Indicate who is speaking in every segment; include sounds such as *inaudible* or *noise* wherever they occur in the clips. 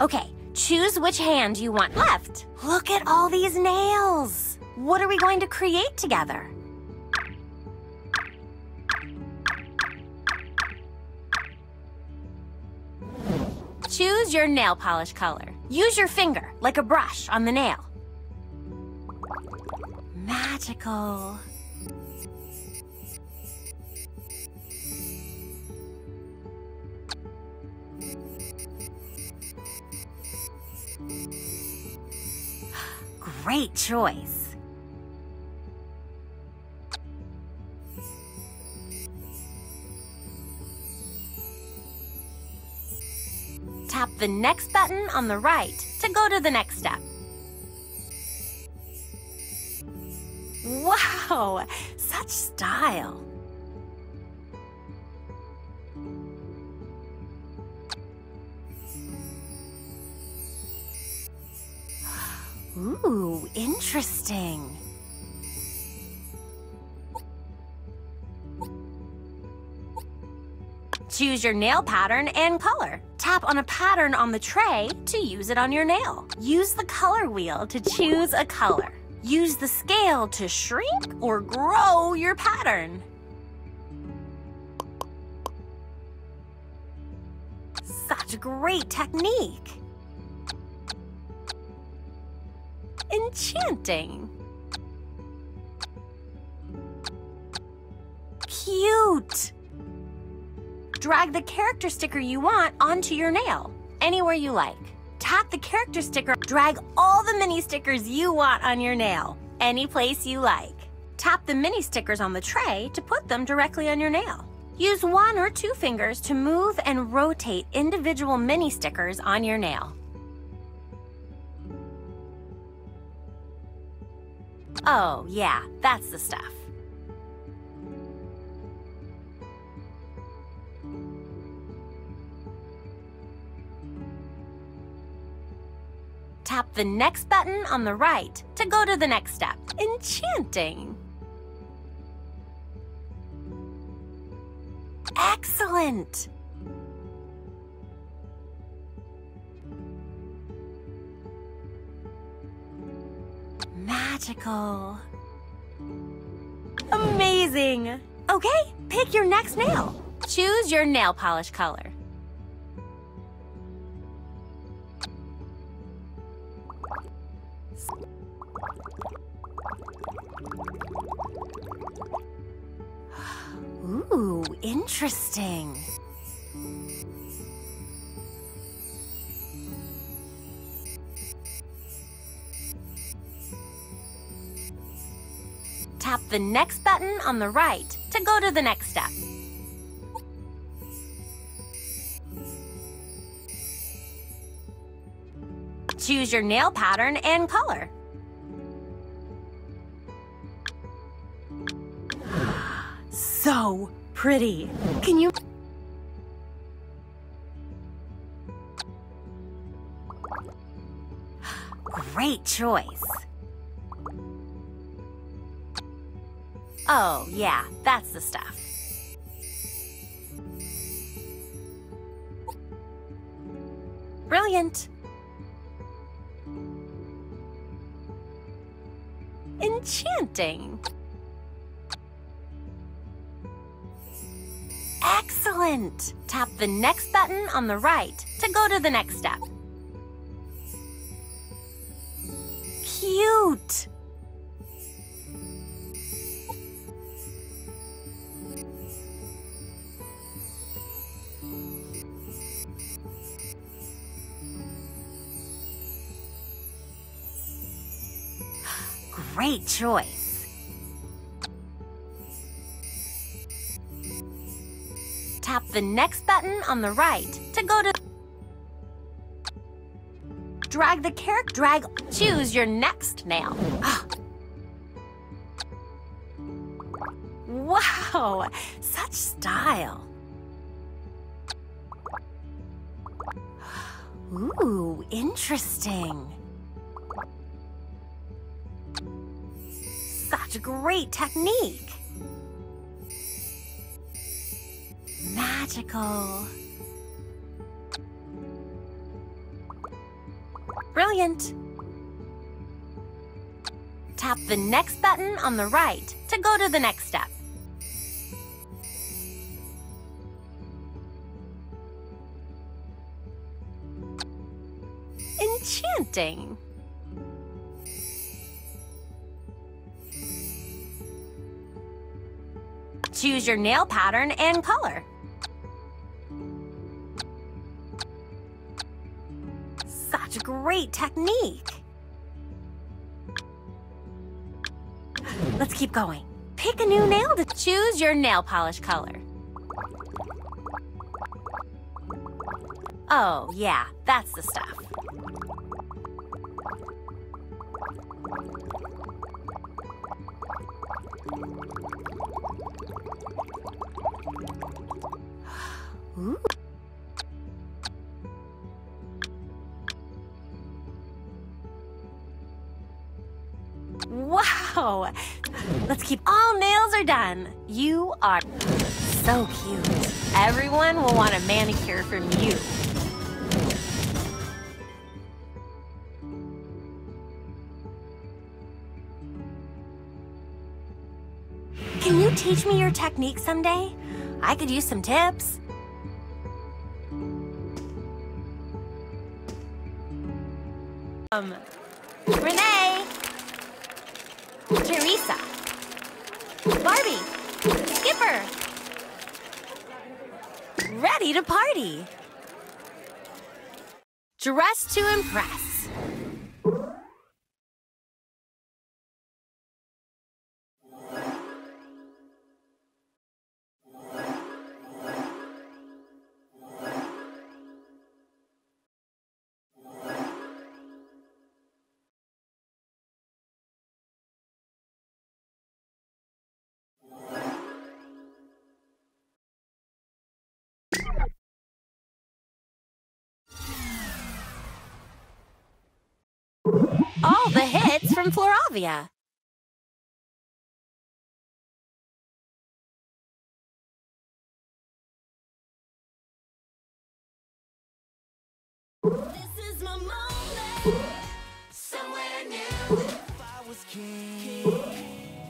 Speaker 1: Okay, choose which hand you want left. Look at all these nails. What are we going to create together? Choose your nail polish color. Use your finger, like a brush, on the nail. Magical. *gasps* Great choice. Tap the next button on the right to go to the next step. Wow, such style. Ooh, interesting. Choose your nail pattern and color. Tap on a pattern on the tray to use it on your nail. Use the color wheel to choose a color. Use the scale to shrink or grow your pattern. Such a great technique. Enchanting. Cute. Drag the character sticker you want onto your nail, anywhere you like. Tap the character sticker, drag all the mini stickers you want on your nail, any place you like. Tap the mini stickers on the tray to put them directly on your nail. Use one or two fingers to move and rotate individual mini stickers on your nail. Oh, yeah, that's the stuff. Tap the next button on the right to go to the next step. Enchanting! Excellent! Magical. Amazing! Okay, pick your next nail. Choose your nail polish color. Interesting. Tap the next button on the right to go to the next step. Choose your nail pattern and color. *gasps* So pretty. Can you... Great choice. Oh, yeah, that's the stuff. Brilliant. Enchanting. Excellent! Tap the next button on the right to go to the next step. Cute! Great choice. The next button on the right to go to... Drag the character... Drag... Choose your next nail. *gasps* wow! Such style. Ooh, interesting. Such a great technique. Magical. Brilliant. Tap the next button on the right to go to the next step. Enchanting. Choose your nail pattern and color. Great technique. Let's keep going. Pick a new nail to choose your nail polish color. Oh, yeah, that's the stuff. Ooh. Wow! Let's keep all nails are done. You are so cute. Everyone will want a manicure from you. Can you teach me your technique someday? I could use some tips. Um, Renee! Ready to party! Dress to impress.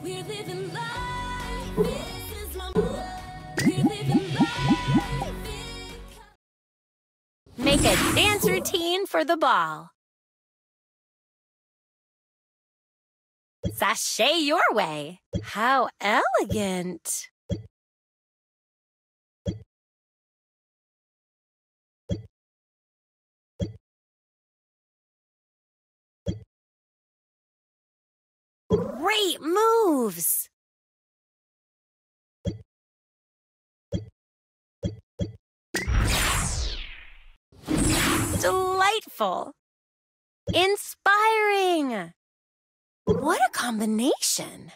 Speaker 2: We're living life.
Speaker 1: Make a dance routine for the ball. Sashay your way. How elegant. Great moves. Delightful. Inspiring. What a combination.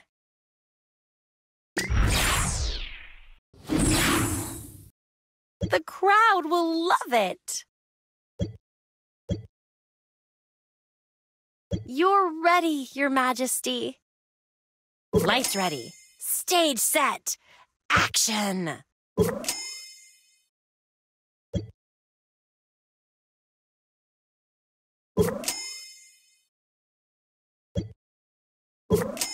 Speaker 1: The crowd will love it. You're ready, Your Majesty. Lights ready. Stage set. Action. you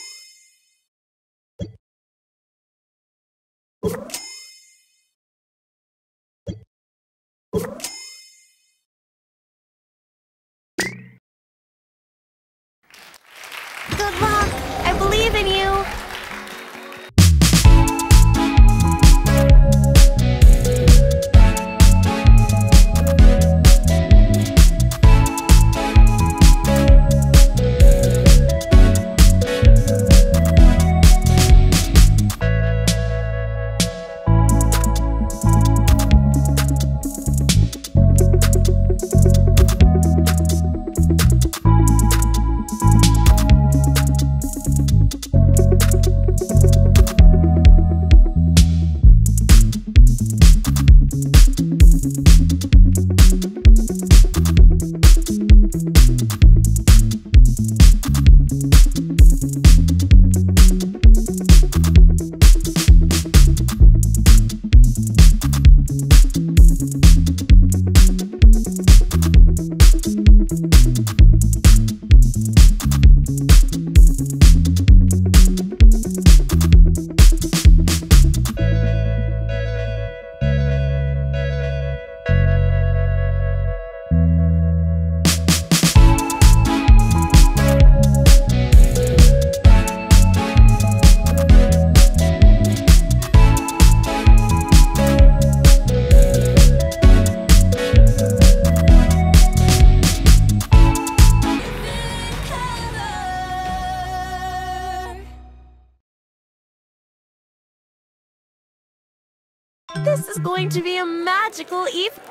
Speaker 1: Going to be a magical evening.